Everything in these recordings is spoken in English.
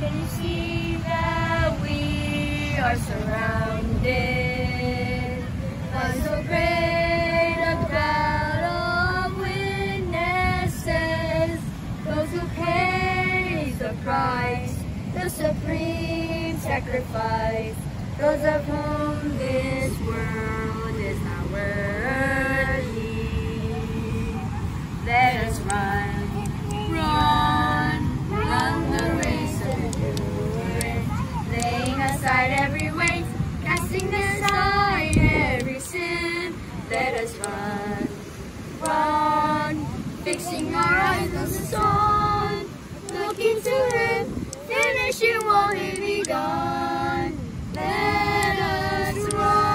Can see that we are surrounded witnesses? Those who pay the price, the supreme sacrifice, those of whom fixing our eyes on the Son, looking to Him, finishing what He begun. Let us run.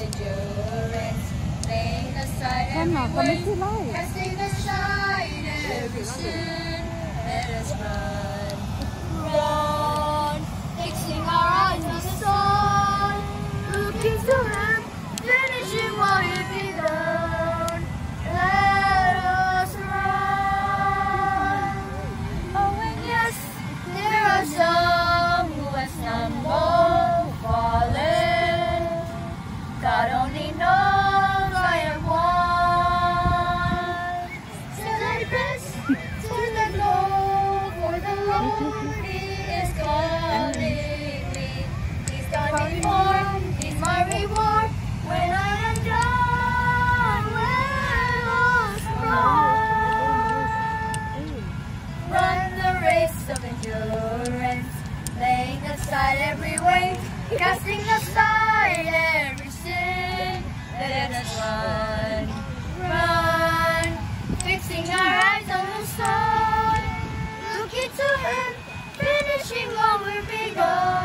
with endurance, laying aside every weight, casting aside every sin. Let us run, run, casting aside every sin. Let us run, run, fixing our eyes on the Son, looking to Him, finishing what we've begun.